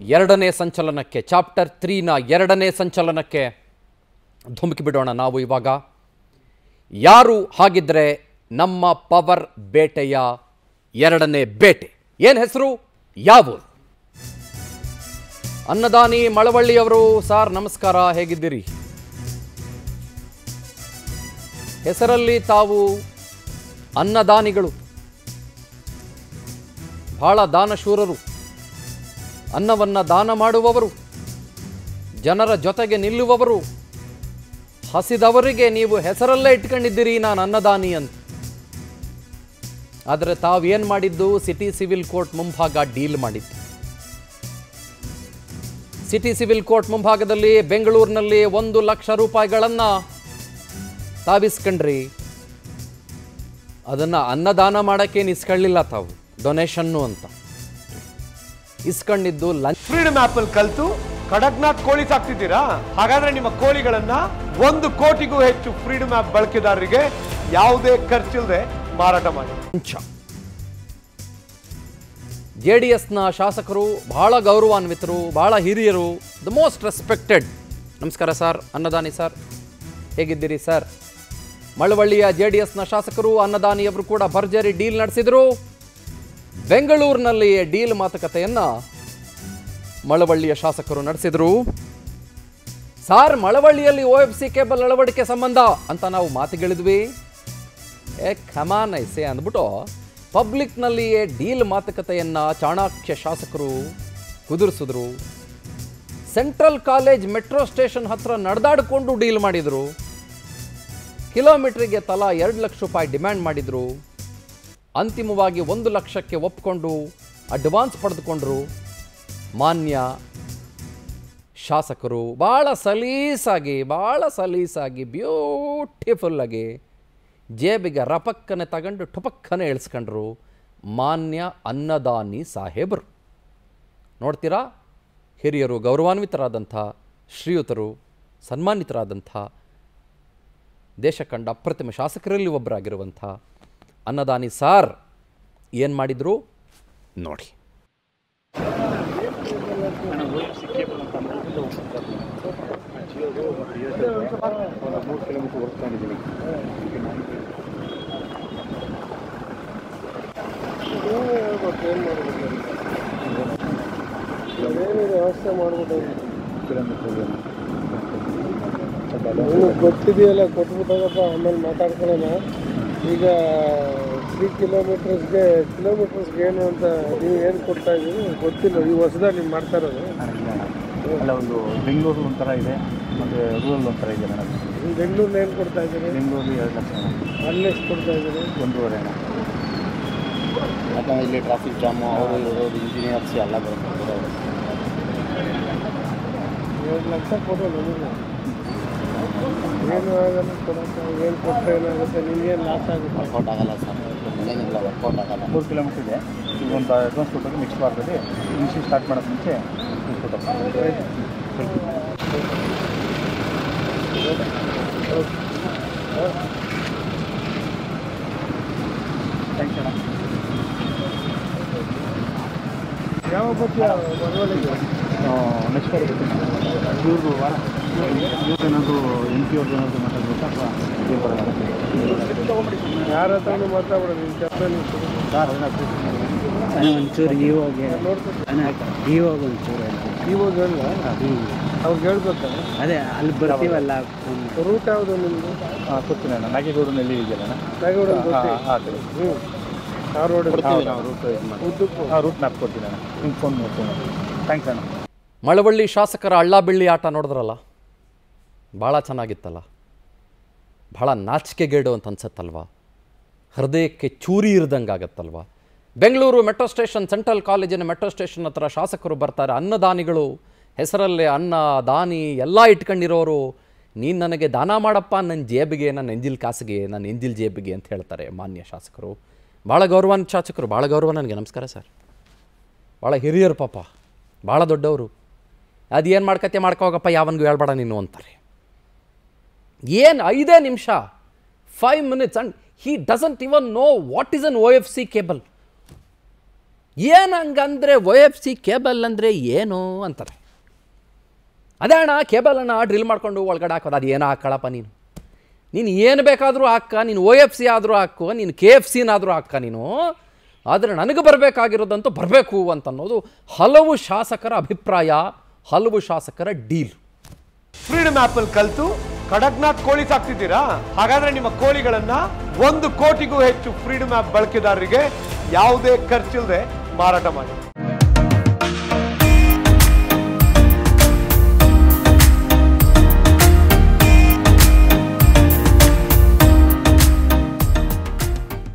ಎರಡನೇ ಸಂಚಲನಕ್ಕೆ, ಚಾಪ್ಟರ್ ತ್ರೀನ ಎರಡನೇ ಸಂಚಲನಕ್ಕೆ ಧುಮುಕಿ ಬಿಡೋಣ ನಾವು ಇವಾಗ. ಯಾರು ಹಾಗಿದ್ರೆ ನಮ್ಮ ಪವರ್ ಬೇಟೆಯ ಎರಡನೇ ಬೇಟೆ? ಏನು ಹೆಸರು? ಯಾವ ಅನ್ನದಾನಿ ಮಳವಳ್ಳಿಯವರು, ಸಾರ್ ನಮಸ್ಕಾರ, ಹೇಗಿದ್ದೀರಿ? ಹೆಸರಲ್ಲಿ ತಾವು ಅನ್ನದಾನಿಗಳು. ಬಹಳ ದಾನಶೂರರು. ಅನ್ನವನ್ನು ದಾನ ಮಾಡುವವರು, ಜನರ ಜೊತೆಗೆ ನಿಲ್ಲುವವರು, ಹಸಿದವರಿಗೆ ನೀವು ಹೆಸರಲ್ಲೇ ಇಟ್ಕೊಂಡಿದ್ದೀರಿ ನಾನು ಅನ್ನದಾನಿ ಅಂತ. ಆದರೆ ತಾವೇನು ಮಾಡಿದ್ದು? ಸಿಟಿ ಸಿವಿಲ್ ಕೋರ್ಟ್ ಮುಂಭಾಗ ಡೀಲ್ ಮಾಡಿದ್ದು. ಸಿಟಿ ಸಿವಿಲ್ ಕೋರ್ಟ್ ಮುಂಭಾಗದಲ್ಲಿ ಬೆಂಗಳೂರಿನಲ್ಲಿ ಒಂದು ಲಕ್ಷ ರೂಪಾಯಿಗಳನ್ನು ತಾವಿಸ್ಕೊಂಡ್ರಿ. ಅದನ್ನು ಅನ್ನದಾನ ಮಾಡೋಕ್ಕೇನು ಇಸ್ಕೊಳ್ಳಿಲ್ಲ ತಾವು. ಡೊನೇಷನ್ನು ಅಂತ. ಇಸ್ಕೊಂಡಿದ್ದು ಲಂಚ್. ಫ್ರೀಡಮ್ ಆಪ್ ಅಲ್ಲಿ ಕಲ್ತು ಕಡಕ್ನಾಥ್ ಕೋಳಿ ಸಾಕ್ತಿದ್ದೀರಾ? ಹಾಗಾದ್ರೆ ನಿಮ್ಮ ಕೋಳಿಗಳನ್ನ ಒಂದು ಕೋಟಿಗೂ ಹೆಚ್ಚು ಫ್ರೀಡಮ್ ಆಪ್ ಬಳಕೆದಾರರಿಗೆ ಯಾವುದೇ ಖರ್ಚಿಲ್ಲದೆ ಮಾರಾಟ ಮಾಡಿ. ಜೆ ಡಿ ಎಸ್ನ ಶಾಸಕರು ಬಹಳ ಗೌರವಾನ್ವಿತರು ಬಹಳ ಹಿರಿಯರು ದ ಮೋಸ್ಟ್ ರೆಸ್ಪೆಕ್ಟೆಡ್ ನಮಸ್ಕಾರ ಸರ್ ಅನ್ನದಾನಿ ಸರ್. ಹೇಗಿದ್ದೀರಿ ಸರ್? ಮಳವಳ್ಳಿಯ ಜೆ ಡಿ ಎಸ್ನ ಶಾಸಕರು ಅನ್ನದಾನಿಯವರು ಕೂಡ ಭರ್ಜರಿ ಡೀಲ್ ನಡೆಸಿದರು. ಬೆಂಗಳೂರಿನಲ್ಲಿ ಡೀಲ್ ಮಾತುಕತೆಯನ್ನ ಮಳವಳ್ಳಿಯ ಶಾಸಕರು ನಡೆಸಿದರು. ಸಾರ್, ಮಳವಳ್ಳಿಯಲ್ಲಿ ಒ ಎಫ್ ಸಿ ಕೇಬಲ್ ಅಳವಡಿಕೆ ಸಂಬಂಧ ಅಂತ ನಾವು ಮಾತುಗಳಿದ್ವಿ. ಏ ಖಮಾನ್ ಐಸೆ ಅಂದ್ಬಿಟ್ಟು ಪಬ್ಲಿಕ್ನಲ್ಲಿಯೇ ಡೀಲ್ ಮಾತುಕತೆಯನ್ನು ಚಾಣಾಕ್ಷ ಶಾಸಕರು ಕುದುರಿಸಿದ್ರು. ಸೆಂಟ್ರಲ್ ಕಾಲೇಜ್ ಮೆಟ್ರೋ ಸ್ಟೇಷನ್ ಹತ್ರ ನಡೆದಾಡಿಕೊಂಡು ಡೀಲ್ ಮಾಡಿದರು. ಕಿಲೋಮೀಟ್ರಿಗೆ ತಲಾ ಎರಡು ಲಕ್ಷ ರೂಪಾಯಿ ಡಿಮ್ಯಾಂಡ್ ಮಾಡಿದರು. ಅಂತಿಮವಾಗಿ ಒಂದು ಲಕ್ಷಕ್ಕೆ ಒಪ್ಪಿಕೊಂಡು ಅಡ್ವಾನ್ಸ್ ಪಡೆದುಕೊಂಡರು ಮಾನ್ಯ ಶಾಸಕರು. ಭಾಳ ಸಲೀಸಾಗಿ ಭಾಳ ಸಲೀಸಾಗಿ ಬ್ಯೂಟಿಫುಲ್ಲಾಗಿ ಜೇಬಿಗೆ ರಪಕ್ಕನೆ ತಗೊಂಡು ಠುಪಕ್ಕನೆ ಇಳಿಸ್ಕೊಂಡ್ರು ಮಾನ್ಯ ಅನ್ನದಾನಿ ಸಾಹೇಬರು. ನೋಡ್ತೀರಾ? ಹಿರಿಯರು ಗೌರವಾನ್ವಿತರಾದಂಥ, ಶ್ರೀಯುತರು ಸನ್ಮಾನಿತರಾದಂಥ ದೇಶ ಕಂಡ ಅಪ್ರತಿಮ ಶಾಸಕರಲ್ಲಿ ಒಬ್ಬರಾಗಿರುವಂಥ ಅನ್ನದಾನಿ ಸಾರ್ ಏನು ಮಾಡಿದರು? ನೋಡಿ. ವ್ಯವಸ್ಥೆ ಗೊತ್ತಿದೆಯಲ್ಲ ಕೊಟ್ಬಿಟ್ಟಾಗಪ್ಪ ಆಮೇಲೆ ಮಾತಾಡ್ಕೊಳ್ಳೋಣ. ಈಗ ತ್ರೀ ಕಿಲೋಮೀಟರ್ಸ್ಗೆ ಕಿಲೋಮೀಟರ್ಸ್ಗೆ ಏನು ಅಂತ ನೀವು ಏನು ಕೊಡ್ತಾ ಇದ್ದೀರಿ? ಗೊತ್ತಿಲ್ಲ ಈ ಹೊಸದಾಗಿ ನೀವು ಮಾಡ್ತಾ ಇರೋದು. ಅಲ್ಲ ಒಂದು ಬೆಂಗಳೂರು ಒಂಥರ ಇದೆ ಮತ್ತು ರೂರಲ್ ಒಂಥರ ಇದೆ ಮೇಡಮ್. ನೀವು ಬೆಂಗಳೂರಲ್ಲಿ ಏನು ಕೊಡ್ತಾ ಇದ್ದೀರಿ? ಬೆಂಗಳೂರು ಎರಡು ಲಕ್ಷ ಅಲ್ಲಿ ಎಷ್ಟು ಕೊಡ್ತಾ ಇದ್ದೀರಿ? ಒಂದೂವರೆ ಯಾಕಂದರೆ ಇಲ್ಲಿ ಟ್ರಾಫಿಕ್ ಜಾಮು ಅವರು ಇವರು ಇಂಜಿನಿಯರ್ಸ್ ಎಲ್ಲ ಬರ್ತಾರೆ. ಎರಡು ಲಕ್ಷ ಕೊಡೋದು ನಮಗೆ. ಏನು ಆಗಲ್ಲ ಏನು ಕೊಟ್ಟರೆ ಏನಾಗುತ್ತೆ? ನಿಮ್ಗೇನು ಲಾಸ್ ಆಗುತ್ತೆ? ವರ್ಕೌಟ್ ಆಗಲ್ಲ ಸರ್. ಏನಿಲ್ಲ ವರ್ಕೌಟ್ ಆಗಲ್ಲ. ಮೂರು ಕಿಲೋಮೀಟರ್ ಇದೆ. ಈಗ ಒಂದು ಅಡ್ವಾನ್ಸ್ ಕೊಟ್ಟರೆ ಮಿಕ್ಸ್ ವಾರದಲ್ಲಿ ಇನ್ಸಿ ಸ್ಟಾರ್ಟ್ ಮಾಡೋದು ಮುಂಚೆ ಕೊಟ್ಟು ಥ್ಯಾಂಕ್ಸ್ ಅಣ್ಣ ಯಾವ ಬಗ್ಗೆ ನೆಕ್ಸ್ಟ್ ವಾರ ವಾರ. ಏನಾದರೂ ಎಂ ಪಿ ಅವ್ರದ್ದು ಏನಾದರೂ ಮಾತಾಡ್ಬೇಕಾ? ಅಥವಾ ಯಾರ ಹತ್ರನೂ ಮಾತಾಡೋದು. ಸರ್ ಒಂಚೂರು ಇವಾಗ ಇವಾಗ ಒಂಚೂರು ಇವಾಗ ಹೇಳ. ಅವ್ರಿಗೆ ಹೇಳ್ಬೇಕಾ? ಅದೇ ಅಲ್ಲಿ ಬರ್ತೀವಲ್ಲ? ರೂಟ್ ಯಾವುದು ನಿಮ್ಮದು ಹಾಂ ಕೊಡ್ತೀನಿ ಅಣ್ಣ. ನಾಗೇಗೌಡನಲ್ಲಿ ಇದೆಯಲ್ಲ ನಾಗೇಗೌಡ ಹಾಂ ಹ್ಞೂ ಆ ರೋಡ್ ರೂಟ್ ಹಾಂ ರೂಟ್ ಮ್ಯಾಪ್ ಕೊಡ್ತೀನಿ ಅಣ್ಣ. ನಿಮ್ಗೆ ಫೋನ್ ಮಾಡ್ತೀನಿ ಥ್ಯಾಂಕ್ಸ್ ಅಣ್ಣ. ಮಳವಳ್ಳಿ ಶಾಸಕರ ಅಳ್ಳಾಬೆಳ್ಳಿ ಆಟ ನೋಡಿದ್ರಲ್ಲ? ಭಾಳ ಚೆನ್ನಾಗಿತ್ತಲ್ಲ. ಭಾಳ ನಾಚಿಕೆಗೇಡು ಅಂತ ಅನ್ಸತ್ತಲ್ವ? ಹೃದಯಕ್ಕೆ ಚೂರಿ ಇರ್ದಂಗೆ ಆಗತ್ತಲ್ವ? ಬೆಂಗಳೂರು ಮೆಟ್ರೋ ಸ್ಟೇಷನ್, ಸೆಂಟ್ರಲ್ ಕಾಲೇಜಿನ ಮೆಟ್ರೋ ಸ್ಟೇಷನ್ ಹತ್ರ ಶಾಸಕರು ಬರ್ತಾರೆ, ಅನ್ನದಾನಿಗಳು. ಹೆಸರಲ್ಲೇ ಅನ್ನ, ದಾನಿ ಎಲ್ಲ ಇಟ್ಕೊಂಡಿರೋರು, ನೀನು ನನಗೆ ದಾನ ಮಾಡಪ್ಪ ನನ್ನ ಜೇಬಿಗೆ ನನ್ನ ಎಂಜಿಲ್ ಕಾಸಿಗೆ ನನ್ನ ಎಂಜಿಲ್ ಜೇಬಿಗೆ ಅಂತ ಹೇಳ್ತಾರೆ ಮಾನ್ಯ ಶಾಸಕರು. ಭಾಳ ಗೌರವ ಶಾಸಕರು, ಭಾಳ ಗೌರವ ನನಗೆ. ನಮಸ್ಕಾರ ಸರ್. ಭಾಳ ಹಿರಿಯರು ಪಾಪ. ಭಾಳ ದೊಡ್ಡವರು. ಅದು ಏನು ಮಾಡ್ಕತ್ತೆ ಮಾಡ್ಕೋಗಪ್ಪ ಯಾವನಿಗೂ ಹೇಳ್ಬೇಡ ನೀನು ಅಂತಾರೆ. ಏನು ಐದೇ ನಿಮಿಷ? Five minutes and he doesn't even know what is an O F C cable ಏನು ಹಂಗಂದರೆ ಒ ಎಫ್ ಸಿ ಕೇಬಲ್ ಅಂದರೆ ಏನು ಅಂತಾರೆ. ಅದೇ ಅಣ್ಣ ಕೇಬಲನ್ನು ಡ್ರಿಲ್ ಮಾಡ್ಕೊಂಡು ಒಳಗಡೆ ಹಾಕೋದು, ಅದು ಏನೋ ಹಾಕ್ಕೊಳಪ್ಪ ನೀನು? ನೀನು ಏನು ಬೇಕಾದರೂ ಹಾಕ, ನೀನು ಒ ಎಫ್ ಸಿ ಆದರೂ ಹಾಕು, ನೀನು ಕೆ ಎಫ್ ಸಿನಾದರೂ ಹಾಕ ನೀನು, ಆದರೆ ನನಗೆ ಬರಬೇಕಾಗಿರೋದಂತೂ ಬರಬೇಕು ಅಂತನ್ನೋದು ಹಲವು ಶಾಸಕರ ಅಭಿಪ್ರಾಯ, ಹಲವು ಶಾಸಕರ ಡೀಲ್. ಫ್ರೀಡಮ್ ಆ್ಯಪಲ್ಲಿ ಕಲ್ತು ಕಡಕ್ನಾಥ್ ಕೋಳಿ ಸಾಕ್ತಿದ್ದೀರಾ? ಹಾಗಾದ್ರೆ ನಿಮ್ಮ ಕೋಳಿಗಳನ್ನ ಒಂದು ಕೋಟಿಗೂ ಹೆಚ್ಚು ಫ್ರೀಡಮ್ ಆಪ್ ಬಳಕೆದಾರರಿಗೆ ಯಾವುದೇ ಖರ್ಚಿಲ್ಲದೆ ಮಾರಾಟ ಮಾಡಿ.